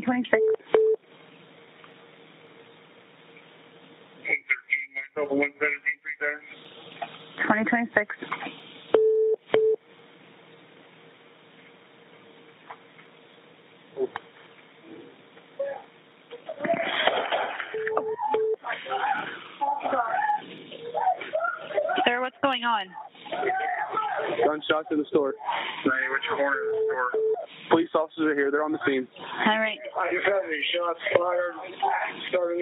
2026. 2026. Sir, what's going on? Gunshots in the store. Hey, which corner of the store? Police officers are here. They're on the scene. All right. I just had any shots fired. Started